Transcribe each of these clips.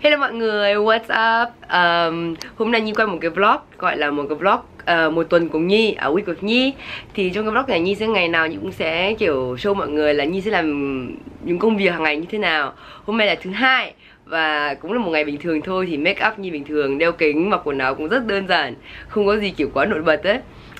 Hello mọi người, what's up? Um, hôm nay Nhi quay một cái vlog gọi là một cái vlog uh, một tuần cùng Nhi ở Week with Nhi. Thì trong cái vlog này Nhi sẽ ngày nào Nhi cũng sẽ kiểu show mọi người là Nhi sẽ làm những công việc hàng ngày như thế nào. Hôm nay là thứ hai và cũng là một ngày bình thường thôi thì make up như bình thường đeo kính mặc quần áo cũng rất đơn giản không có gì kiểu quá nổi bật ấy.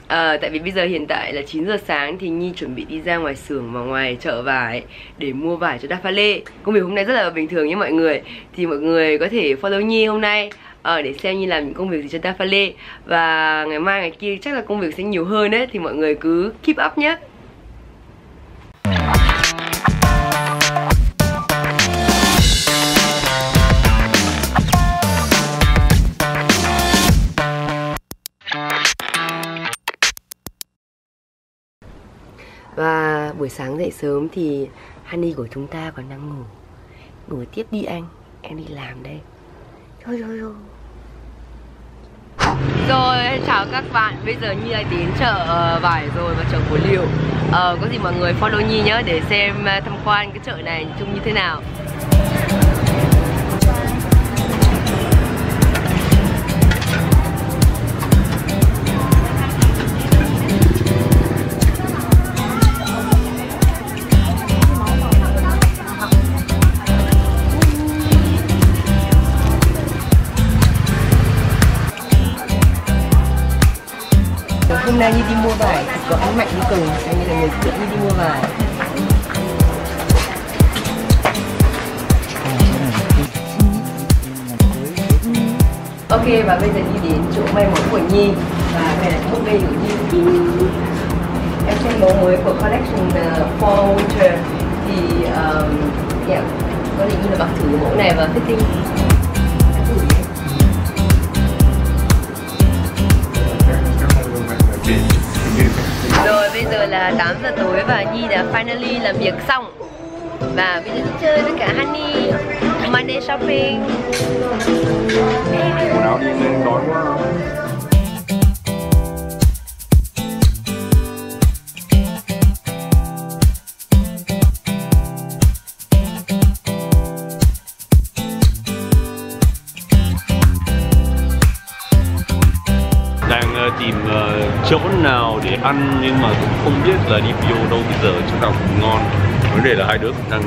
À, tại vì bây giờ hiện tại là 9 giờ sáng thì Nhi chuẩn bị đi ra ngoài xưởng và ngoài chợ vải để mua vải cho Đa Lê. Công việc hôm nay rất là bình thường nhé mọi người. Thì mọi người có thể follow Nhi hôm nay à, để xem Nhi làm những công việc gì cho Đa Lê và ngày mai ngày kia chắc là công việc sẽ nhiều hơn đấy thì mọi người cứ keep up nhé. Buổi sáng dậy sớm thì Honey của chúng ta còn đang ngủ. Ngủ tiếp đi anh Em đi làm đây. Thôi thôi thôi. Rồi, chào các bạn. Bây giờ Nhi đã đến chợ ờ, vải rồi và chợ của liệu uh, Có gì mọi người follow Nhi nhé Để xem ờ, tham quan cái chợ này trông như thế nào. Hôm nay như đi mua vải thì có anh Mạnh đi cùng anh là người dẫn đi mua vải. Ok và bây giờ đi đến chỗ may mối của Nhi. Và đây là búp bê của Nhi em xem mẫu mới của collection uh, Fall Winter thì um, yeah, có thể như là mặc thử mẫu này và fitting. Rồi, bây giờ là 8 giờ tối và Nhi đã finally làm việc xong. Và bây giờ đi chơi với cả Honey Monday shopping. Quần áo đi lên đói quá chỗ nào để ăn nhưng mà cũng không biết là đi vô đâu. Bây giờ chỗ nào cũng ngon. Vấn đề là hai đứa cũng đang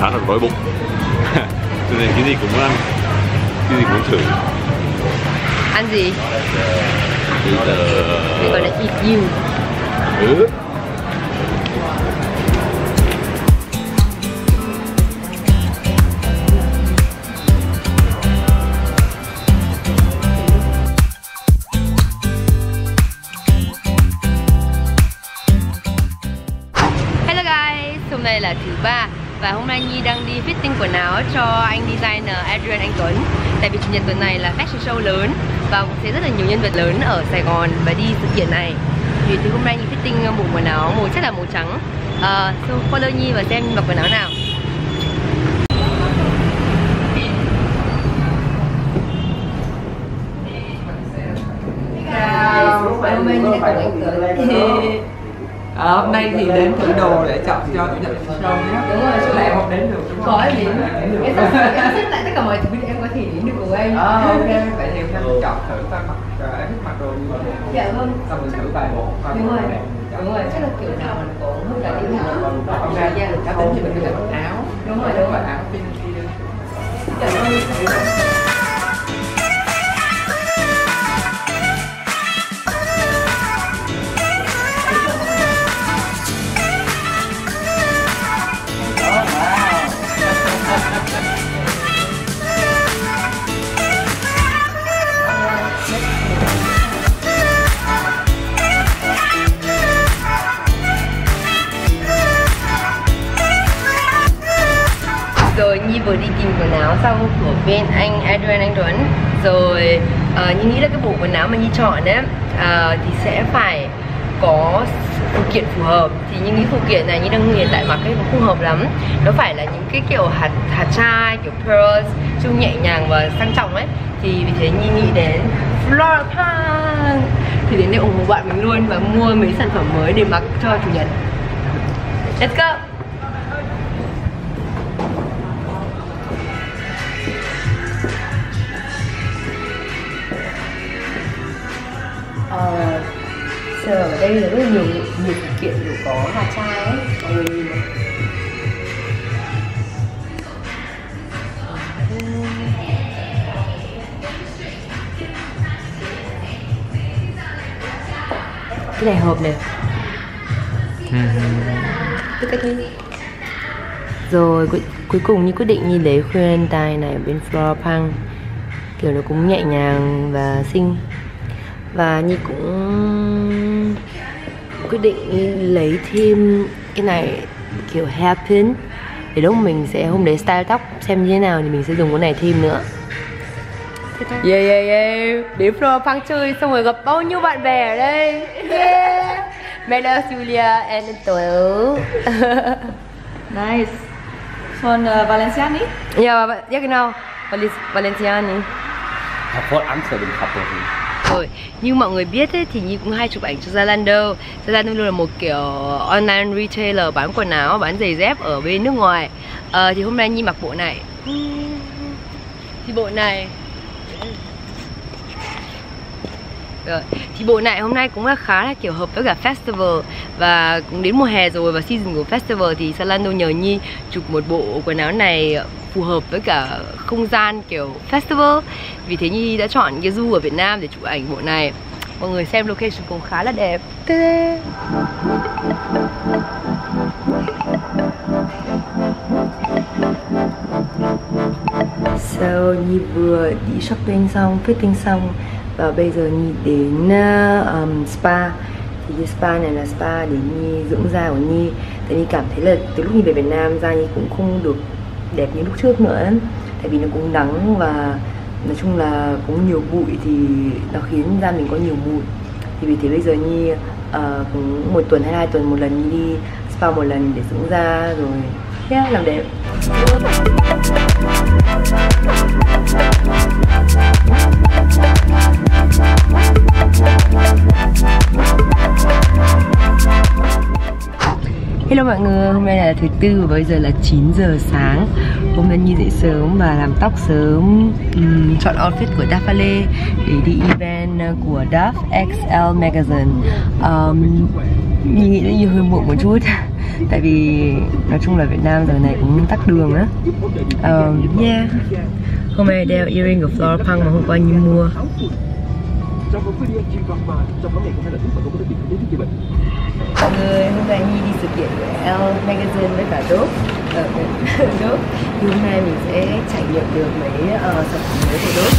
khá là đói bụng. Cho nên cái gì cũng muốn ăn cái gì cũng thử. Ăn gì? bây giờ gọi là eat you. Ừ. nay là thứ ba. Và hôm nay Nhi đang đi fitting quần áo cho anh designer Adrian Anh Tuấn. Tại vì chủ nhật tuần này là fashion show lớn và cũng sẽ rất là nhiều nhân vật lớn ở Sài Gòn và đi sự kiện này. Thì từ hôm nay Nhi fitting bộ quần áo màu chất là màu trắng. Uh, So follow Nhi và xem mặc quần áo nào. Hôm nay Nhi đang cùng anh Tuấn À, hôm nay thì đến thử đồ để chọn cho chủ nhật show nhé. Đúng rồi, Chứ em không đến được đúng không? có đến được. em xếp lại tất cả mọi thứ em có thể đến được cùng anh À, ok. Vậy thì em chọn thử coi mặc uh, em thích mặc đồ như thế nào. dạ vâng Xong mình thử vài bộ đúng rồi đúng rồi chắc là kiểu nào mình cũng hơi cả điểm nào Ok, cá tính thì mình thể mặc áo. Đúng rồi, đúng rồi. Mặc áo pin pin. dạ vâng áo xong của bên anh Adrian Anh Tuấn. Rồi ờ, uh, Nhi nghĩ là cái bộ quần áo mà Nhi chọn ấy uh, ờ, thì sẽ phải có phụ kiện phù hợp. Thì Nhi nghĩ phụ kiện này Nhi đang hiện tại mặc cái nó không hợp lắm. Nó phải là những cái kiểu hạt hạt chai kiểu pearls trông nhẹ nhàng và sang trọng ấy. Thì vì thế Nhi nghĩ đến Flora thì đến đây ủng hộ bạn mình luôn và mua mấy sản phẩm mới để mặc cho chủ nhật. Let's go! Ở đây là rất là nhiều nhiều phụ kiện kiểu có hoa chai ấy. Mọi người nhìn này. Cái này hợp này. Tức cách đi rồi cuối, cuối cùng như quyết định như lấy khuyên tai này ở bên Flora Pang kiểu nó cũng nhẹ nhàng và xinh và như cũng quyết định lấy thêm cái này kiểu hairpin để lúc mình sẽ hôm đấy style tóc xem như thế nào thì mình sẽ dùng cái này thêm nữa. Yeah yeah yeah. Đến Flora Pang chơi xong rồi gặp bao nhiêu bạn bè ở đây. Yeah. Mela, Julia and Antonio Nice. Von uh, Valenciani? Ja, ja genau Valen- Valenciani Voll Angst vor dem Couple. Rồi, như mọi người biết ấy, thì Nhi cũng hay chụp ảnh cho Zalando. Zalando là một kiểu online retailer bán quần áo, bán giày dép ở bên nước ngoài. À, Thì hôm nay Nhi mặc bộ này. Thì bộ này rồi. Thì bộ này hôm nay cũng là khá là kiểu hợp với cả festival Và cũng đến mùa hè rồi và season của festival Thì Zalando nhờ Nhi chụp một bộ quần áo này phù hợp với cả không gian kiểu festival Vì thế Nhi đã chọn cái du ở Việt Nam để chụp ảnh bộ này Mọi người xem location cũng khá là đẹp. So Nhi vừa đi shopping xong, fitting xong và bây giờ Nhi đến uh, um, spa. Thì cái spa này là spa để Nhi dưỡng da của Nhi. Tại Nhi cảm thấy là từ lúc Nhi về Việt Nam da Nhi cũng không được đẹp như lúc trước nữa. Tại vì nó cũng nắng và nói chung là cũng nhiều bụi thì nó khiến da mình có nhiều bụi. Thì vì thế bây giờ Nhi uh, cũng một tuần hay hai tuần một lần Nhi đi spa một lần để dưỡng da rồi yeah, làm đẹp. Hello mọi người, hôm nay là thứ tư và bây giờ là 9 giờ sáng. Hôm nay Nhi dậy sớm và làm tóc sớm um, Chọn outfit của Dafale để đi event ờ, của Daf XL Magazine. Um, Nhi nghĩ là Nhi hơi muộn một chút Tại vì nói chung là Việt Nam giờ này cũng tắc đường á. Um, Yeah. Hôm nay đeo earring của Flora Punk mà hôm qua Nhi mua. trong một video chuyên văn mà trong vấn đề hôm hai là chúng ta có việc không biết bệnh vậy người hôm nay Nhi đi sự kiện của L Magazine với cả Đốt ở Đốt thì hôm nay mình sẽ trải nghiệm được mấy uh, sản phẩm mới của Đốt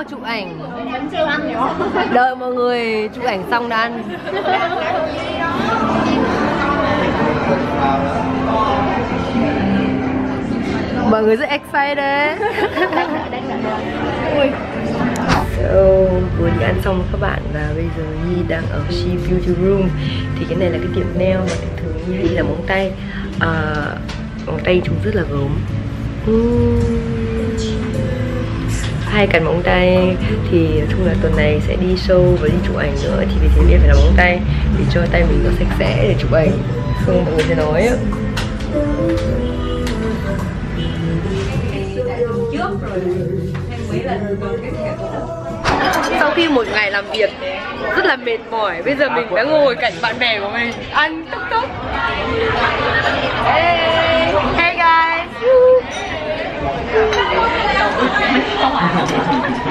nhau chụp ảnh. Đợi mọi người chụp ảnh xong đã ăn. Mọi người rất excited đấy. Ui. So, vừa đi ăn xong các bạn và bây giờ Nhi đang ở She Beauty Room. Thì cái này là cái tiệm nail mà thường Nhi làm móng tay. À, Móng tay chúng rất là gớm. Uhm hai cắn móng tay thì nói chung là tuần này sẽ đi show và đi chụp ảnh nữa thì vì thế nên phải làm móng tay để cho tay mình nó sạch sẽ để chụp ảnh không mọi người sẽ nói á sau khi một ngày làm việc rất là mệt mỏi bây giờ mình đã ngồi cạnh bạn bè của mình ăn tốc tốc. hey, guys. Hey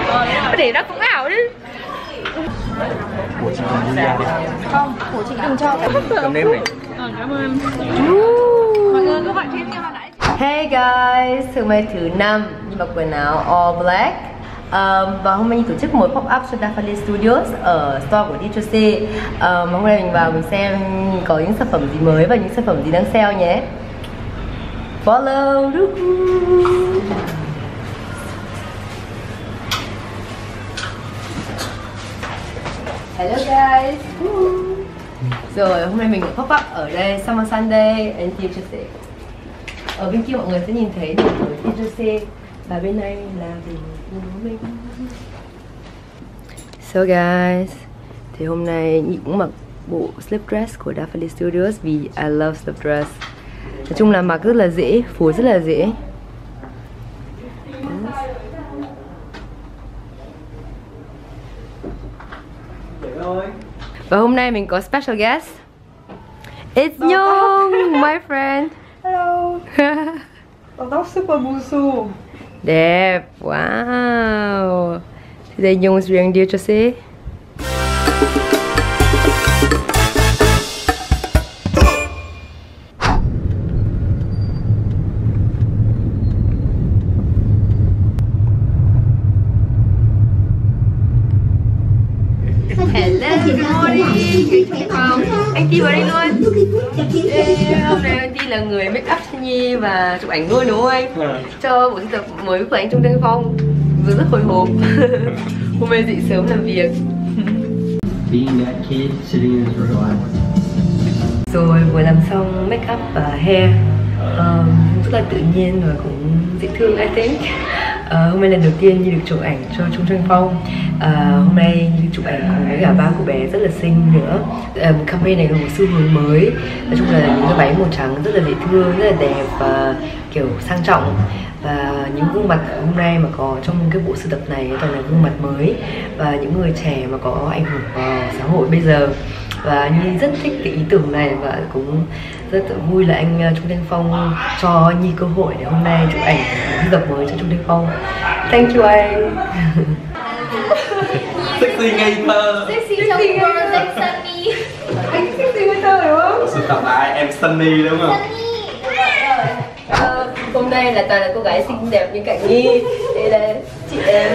guys để nó cũng ảo đi Cầm nêm này. Hey guys, hôm nay thứ năm Nhi mặc quần áo all black. Um, Và hôm nay Nhi tổ chức một pop-up cho Dafale Studios ở store của D2C um, Hôm nay mình vào mình xem có những sản phẩm gì mới và những sản phẩm gì đang sale nhé. Follow Hello guys. Rồi hôm nay mình cũng pop up ở đây Summer Sunday and THC Ở bên kia mọi người sẽ nhìn thấy điểm của THC Và bên này là điểm của mình. So guys Thì hôm nay Nhi cũng mặc bộ slip dress của Daffodil Studios Vì I love slip dress. Nói chung là mặc rất là dễ, phối rất là dễ Và hôm nay mình có special guest. It's Nhung, my friend. Hello. Con tóc super busu Đẹp, wow. Today Nhung is wearing dear Chelsea và chụp ảnh luôn đúng không anh? Cho buổi tập mới của anh Trung Đăng Phong Vừa rất hồi hộp. Hôm nay dậy sớm làm việc. Being that kid sitting in his room. Rồi vừa làm xong make up và hair. Um, Rất là tự nhiên và cũng dễ thương I think à, Hôm nay lần đầu tiên như được chụp ảnh cho Trung Trân Phong. À, Hôm nay như chụp ảnh cùng với cả ba cô bé rất là xinh nữa. À, Campaign này là một xu hướng mới. Nói chung là những cái váy màu trắng rất là dễ thương, rất là đẹp và kiểu sang trọng. Và những gương mặt hôm nay mà có trong cái bộ sưu tập này toàn là gương mặt mới và những người trẻ mà có ảnh hưởng vào xã hội bây giờ và Nhi rất thích cái ý tưởng này và cũng rất là vui là anh uh, Trung Thanh Phong cho Nhi cơ hội để hôm nay chụp ảnh tập mới cho Trung Thanh Phong. Thank you anh. Sexy ngây thơ. Sexy trong Project Sunny. Anh gì ngây thơ đúng không? Sự tập lại em Sunny đúng không? Sunny. Ờ, hôm nay là toàn là cô gái xinh đẹp như Cảnh Nhi. Đây là chị em.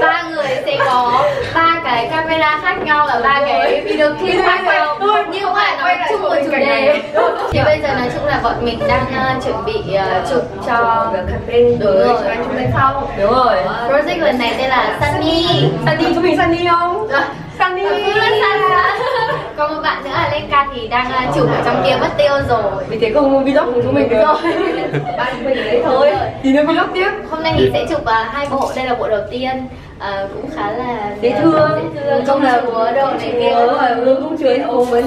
Ba người sẽ có ba cái camera khác nhau và ba cái video clip khác nhau. Nhưng không phải nói chung một chủ đề. Thì bây giờ nói chung là bọn mình đang uh, chuẩn bị uh, chụp cho campaign Đúng với rồi. Trung Thanh Phong Đúng rồi. Project lần này tên là Sunny. Sunny, chúng mình Sunny không? Sunny. Là Sunny Còn một bạn nữa là Lenka thì đang uh, chụp ở trong kia mất tiêu rồi. Vì thế không vlog cùng chúng mình được Rồi. Ba chúng mình ở đấy thôi. Thì nữa vlog tiếp. Hôm nay thì sẽ chụp uh, hai bộ, đây là bộ đầu tiên Ờ, cũng khá là Dễ thương. thương. Công chúa đồ này kia. Chúa và hương công chúa hồng vẫn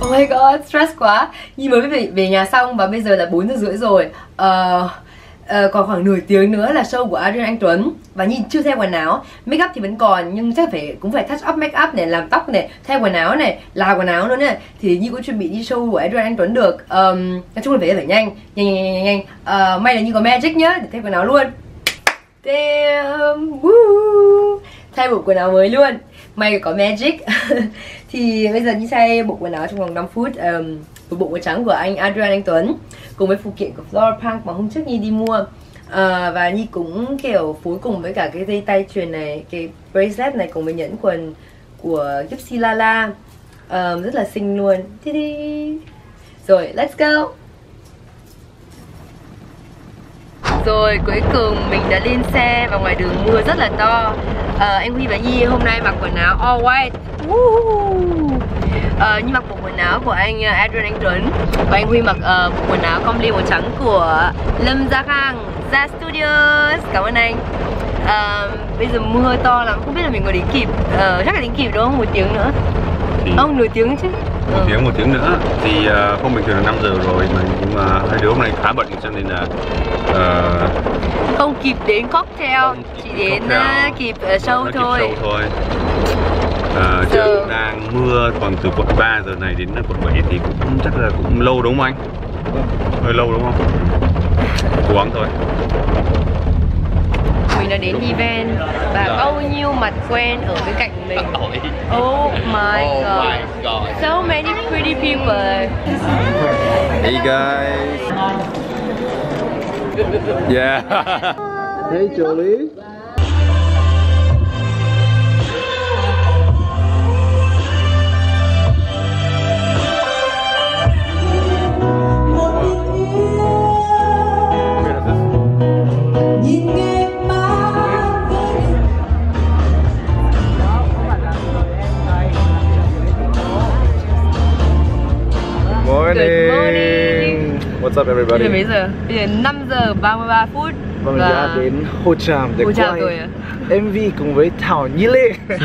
Oh my god, stress quá. Nhi mới về, về nhà xong và bây giờ là 4 giờ rưỡi rồi. Ờ, Ờ, còn khoảng nửa tiếng nữa là show của Adrian Anh Tuấn. Và nhìn chưa thay quần áo Make up thì vẫn còn nhưng chắc phải cũng phải touch up make up này Làm tóc này, thay quần áo này, là quần áo nữa này Thì như cũng chuẩn bị đi show của Adrian Anh Tuấn được. Um, Nói chung là phải phải nhanh Nhanh nhanh nhanh nhanh, uh, May là như có magic nhá để thay quần áo luôn. Damn woo. Thay bộ quần áo mới luôn. May có magic. Thì bây giờ đi thay bộ quần áo trong vòng 5 phút. Um, với bộ quần trắng của anh Adrian Anh Tuấn Cùng với phụ kiện của Flora Punk mà hôm trước Nhi đi mua. À, Và Nhi cũng kiểu phối cùng với cả cái dây tay chuyền này Cái bracelet này cùng với nhẫn quần của Gypsy Lala. À, Rất là xinh luôn. Đi đi Rồi, let's go. Rồi cuối cùng mình đã lên xe và ngoài đường mưa rất là to. Ờ, à, Anh Huy và Nhi hôm nay mặc quần áo all white. Woo! Ờ, Nhi mặc bộ quần áo của anh uh, Adrian Anh Tuấn Và anh Huy mặc ờ, bộ quần áo combi màu trắng của Lâm Gia Khang Gia Studios Cảm ơn anh Ờ, Bây giờ mưa to lắm, không biết là mình có đến kịp Ờ, Chắc là đến kịp đúng không? Một tiếng nữa thì Không, nửa tiếng chứ một Ừ. tiếng một tiếng nữa thì uh, hôm bình thường là 5 giờ rồi mà nhưng mà hai đứa hôm nay khá bận cho nên là uh, Không kịp đến cocktail Không Chỉ đến cocktail. uh, kịp uh, show nó kịp thôi show thôi à, Giờ- trời đang mưa còn từ quận 3 giờ này đến quận 7 thì cũng chắc là cũng lâu đúng không anh hơi lâu đúng không cố gắng thôi mình đã đến event và bao nhiêu mặt quen ở bên cạnh mình. Oh my god. god. So many pretty people. Hey guys. Yeah. Hey Jolie. What's up Bây everybody? giờ mấy giờ? Bây giờ 5 giờ 33 phút. Và mình đã đến Hồ Tràm để Hồ Tràm quay rồi à? MV cùng với Thảo Nhi Lê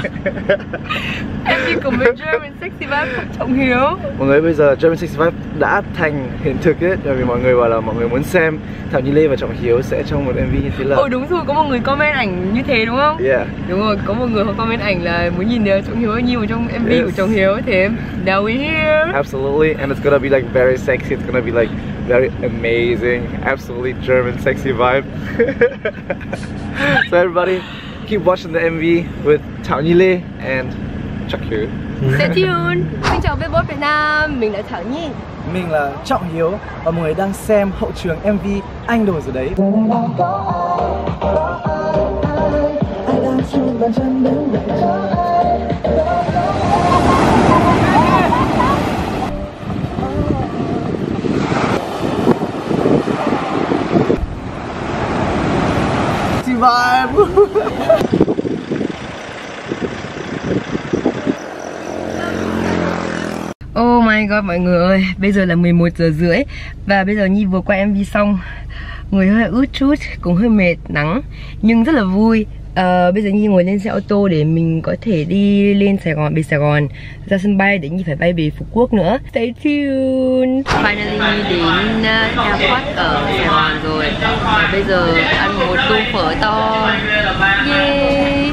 đi cùng với German Sexy Vibe Trọng Hiếu. Mọi người bây giờ German 65 đã thành hiện thực ấy Bởi vì mọi người bảo là mọi người muốn xem Thảo Nhi Lê và Trọng Hiếu sẽ trong một MV như thế là Ồ đúng rồi, có một người comment ảnh như thế đúng không? Yeah Đúng rồi, có một người họ comment ảnh là muốn nhìn uh, Trọng Hiếu như ở trong MV Yes. của Trọng Hiếu Thế now we're here Absolutely, and it's gonna be like very sexy. It's gonna be like very amazing, absolutely German sexy vibe. so everybody, keep watching the MV with Thảo Nhi Lê and Chuck Hiếu. Stay tuned Xin chào Billboard Việt Nam, mình là Thảo Nhi. Mình là Trọng Hiếu và mọi người đang xem hậu trường MV Anh Đồ rồi đấy. Sexy em Oh my god, mọi người ơi, Bây giờ là 11 giờ rưỡi Và bây giờ Nhi vừa quay MV xong. Người hơi ướt chút, Cũng hơi mệt, nắng, Nhưng rất là vui. Ờ, bây giờ Nhi ngồi lên xe ô tô để mình có thể đi lên Sài Gòn, về Sài Gòn ra sân bay để Nhi phải bay về Phú Quốc nữa. Stay tuned. Finally Nhi đến uh, airport ở Sài Gòn rồi. Và bây giờ ăn một tô phở to. Yay!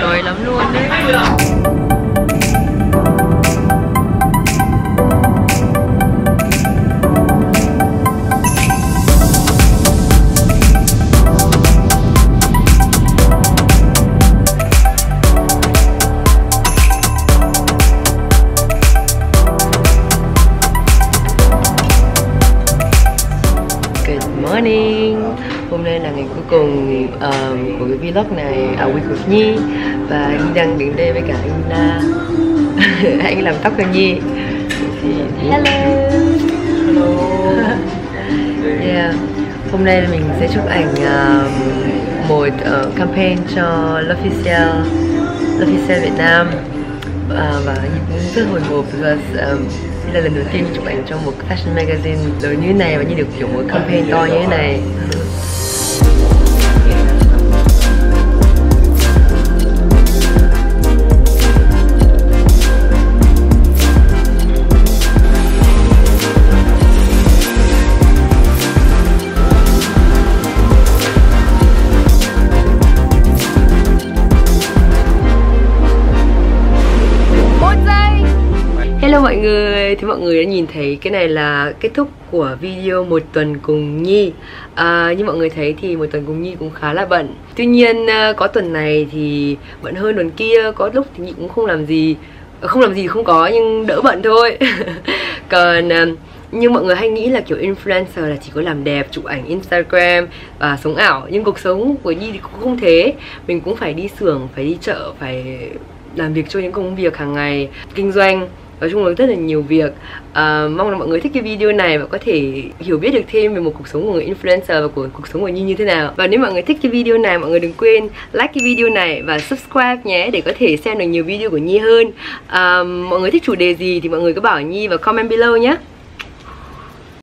Đói lắm luôn đấy. Hôm nay là ngày cuối cùng um, của cái vlog này ở Week with Nhi Và Nhi đang đứng đây với cả anh uh, Anh làm tóc cho Nhi. Thì- Hello. Hello. Yeah. Hôm nay mình sẽ chụp ảnh um, một uh, campaign cho L'Officiel L'Officiel Việt Nam. À, và Nhi cũng rất hồi hộp because um, đây là lần đầu tiên chụp ảnh trong một fashion magazine lớn như thế này và như được kiểu một campaign to như thế này mọi người, thì mọi người đã nhìn thấy cái này là kết thúc của video một tuần cùng Nhi. À, Như mọi người thấy thì một tuần cùng Nhi cũng khá là bận. Tuy nhiên à, có tuần này thì bận hơn tuần kia, có lúc thì Nhi cũng không làm gì. Ờ, không làm gì không có nhưng đỡ bận thôi. Còn à, nhưng mọi người hay nghĩ là kiểu influencer là chỉ có làm đẹp, chụp ảnh Instagram và sống ảo. Nhưng cuộc sống của Nhi thì cũng không thế. Mình cũng phải đi xưởng, phải đi chợ, phải làm việc cho những công việc hàng ngày kinh doanh nói chung là rất là nhiều việc. À, mong là mọi người thích cái video này và có thể hiểu biết được thêm về một cuộc sống của người influencer và của cuộc sống của Nhi như thế nào. Và nếu mọi người thích cái video này mọi người đừng quên like cái video này và subscribe nhé để có thể xem được nhiều video của Nhi hơn. À, mọi người thích chủ đề gì thì mọi người cứ bảo Nhi vào comment below nhé.